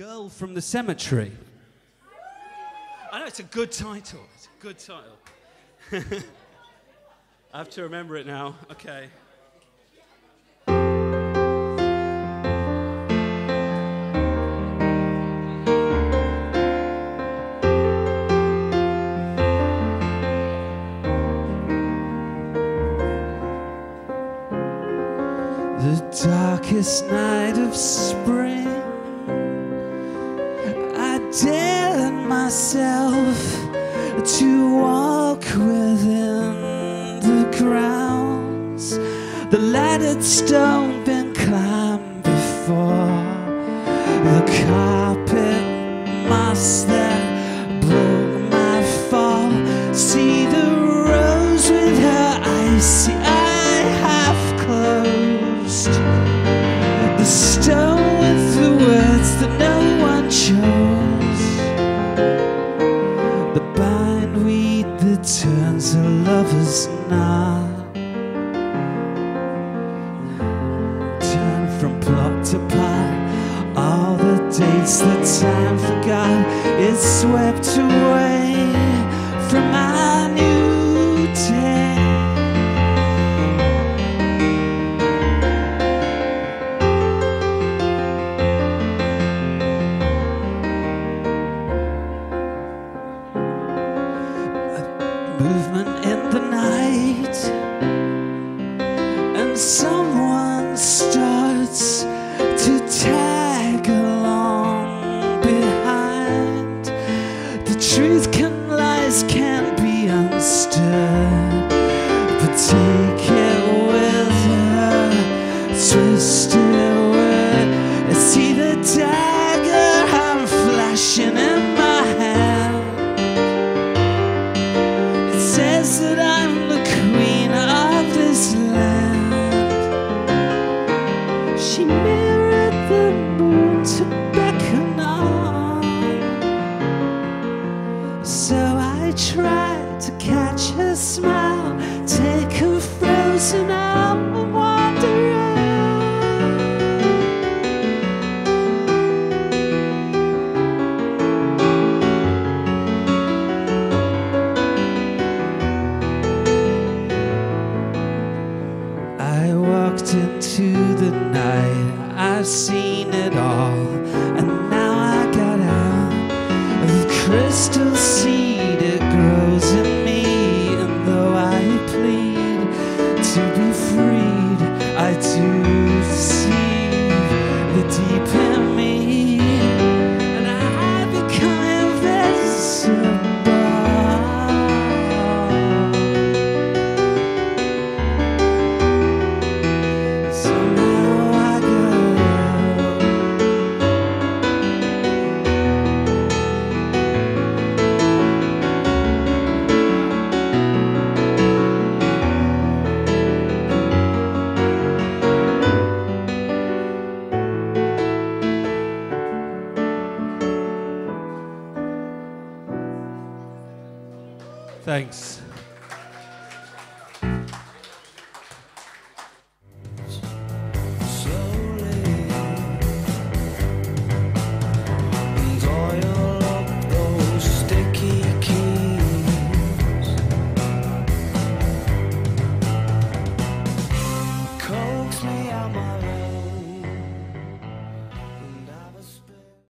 Girl from the Cemetery. I know it's a good title. It's a good title. I have to remember it now. Okay. The darkest night of spring, Dared myself to walk within the grounds. The laddered stone been climbed before, the carpet moss that broke my fall. See the rose with her icy that time forgot is swept away truth can lies can be understood, but take it with her, twist and wander out. I walked into the night, I've seen it all, and now I got out of crystal seed. Thanks.